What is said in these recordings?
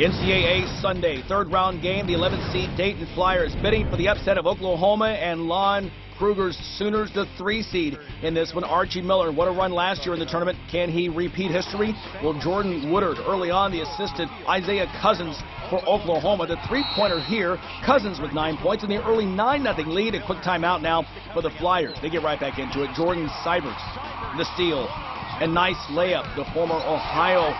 NCAA Sunday, third round game. The 11th seed Dayton Flyers bidding for the upset of Oklahoma and Lon Kruger's Sooners, the three seed in this one. Archie Miller, what a run last year in the tournament. Can he repeat history? Well, Jordan Woodard early on, the assisted Isaiah Cousins for Oklahoma. The three pointer here, Cousins with nine points in the early 9 0 lead. A quick timeout now for the Flyers. They get right back into it. Jordan Sibert, the steal. And nice layup, the former Ohio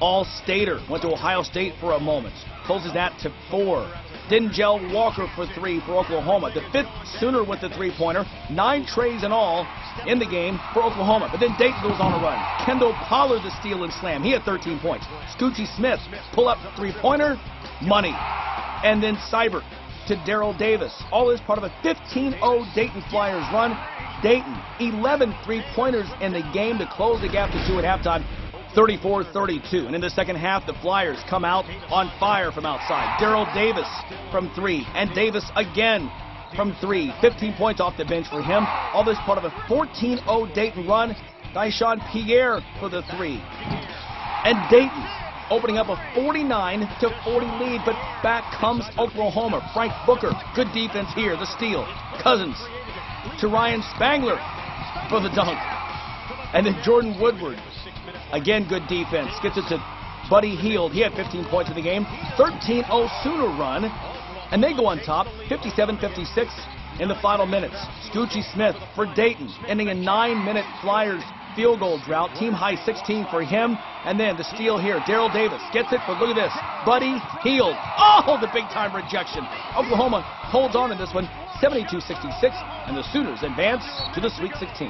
all-Stater. Went to Ohio State for a moment. Closes that to four. Dinjiyl Walker for three for Oklahoma. The fifth Sooner with the three-pointer. Nine trays in all in the game for Oklahoma. But then Dayton goes on a run. Kendall Pollard the steal and slam. He had 13 points. Scoochie Smith pull up three-pointer. Money. And then Sibert to Darrell Davis. All is part of a 15-0 Dayton Flyers run. Dayton, 11 three-pointers in the game to close the gap to two at halftime. 34-32. And in the second half, the Flyers come out on fire from outside. Darrell Davis from three, and Davis again from three. 15 points off the bench for him. All this part of a 14-0 Dayton run. Dyshawn Pierre for the three. And Dayton opening up a 49 to 40 lead, but back comes Oklahoma. Frank Booker, good defense here. The steal. Cousins to Ryan Spangler for the dunk. And then Jordan Woodard Again, good defense. Gets it to Buddy Hield. He had 15 points in the game. 13-0 Sooner run. And they go on top, 57-56 in the final minutes. Scoochie Smith for Dayton, ending a nine-minute Flyers field goal drought. Team high 16 for him. And then the steal here. Darrell Davis gets it, but look at this. Buddy Hield. Oh, the big-time rejection. Oklahoma holds on in this one, 72-66, and the Sooners advance to the Sweet 16.